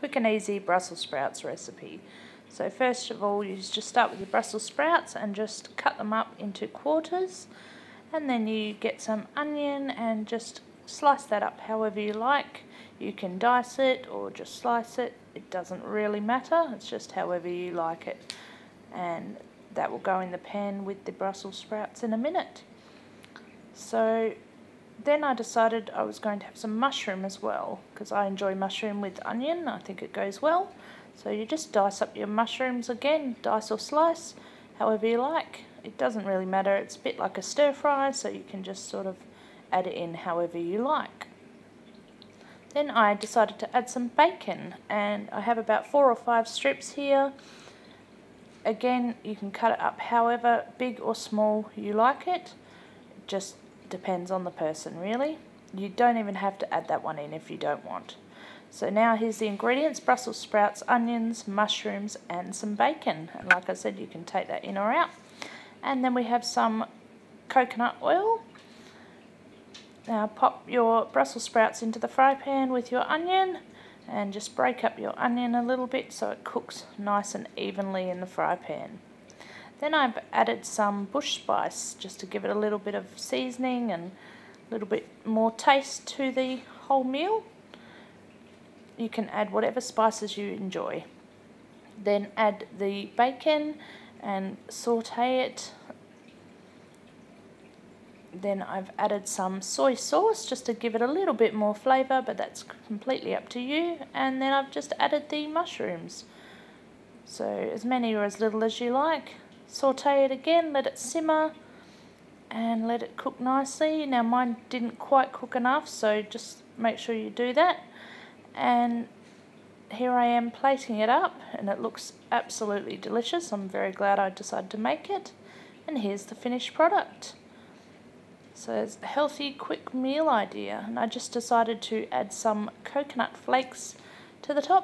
quick and easy Brussels sprouts recipe. So first of all you just start with your Brussels sprouts and just cut them up into quarters and then you get some onion and just slice that up however you like. You can dice it or just slice it, it doesn't really matter, it's just however you like it. And that will go in the pan with the Brussels sprouts in a minute. So then I decided I was going to have some mushroom as well because I enjoy mushroom with onion. I think it goes well. So you just dice up your mushrooms again, dice or slice, however you like. It doesn't really matter. It's a bit like a stir fry, so you can just sort of add it in however you like. Then I decided to add some bacon and I have about four or five strips here. Again, you can cut it up however big or small you like it. Just depends on the person really. You don't even have to add that one in if you don't want. So now here's the ingredients, Brussels sprouts, onions, mushrooms and some bacon. And like I said, you can take that in or out. And then we have some coconut oil. Now pop your Brussels sprouts into the fry pan with your onion and just break up your onion a little bit so it cooks nice and evenly in the fry pan. Then I've added some bush spice just to give it a little bit of seasoning and a little bit more taste to the whole meal. You can add whatever spices you enjoy. Then add the bacon and saute it. Then I've added some soy sauce just to give it a little bit more flavour, but that's completely up to you. And then I've just added the mushrooms. So as many or as little as you like saute it again, let it simmer and let it cook nicely. Now mine didn't quite cook enough so just make sure you do that and here I am plating it up and it looks absolutely delicious. I'm very glad I decided to make it and here's the finished product. So it's a healthy quick meal idea and I just decided to add some coconut flakes to the top.